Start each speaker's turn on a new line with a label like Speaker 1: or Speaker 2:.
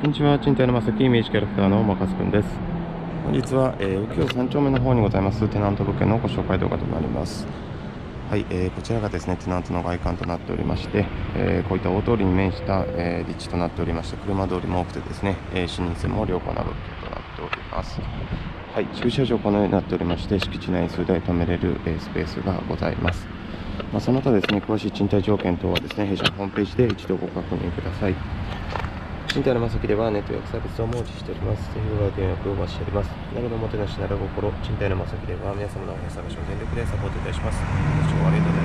Speaker 1: こんにちは、賃貸の正木イメージキャラクターのマカスくんです。本日は、えー、右京三丁目の方にございますテナント物件のご紹介動画となります。はい、えーこちらがですね、テナントの外観となっておりまして、えーこういった大通りに面した、えー立地となっておりまして、車通りも多くてですね、えー視認性も良好な物件となっております。はい、駐車場このようになっておりまして、敷地内数台止めれる、えースペースがございます。まあ、その他ですね、詳しい賃貸条件等はですね、弊社のホームページで一度ご確認ください。賃貸のまさきではネット予約サービスをお持ちしております。ぜひご来店予約をお待ちしております。なるのもてなしなら心、賃貸のまさきでは皆様のお部屋探しを全力でサポートいたします。ご視聴ありがとうございます。